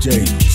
DJ.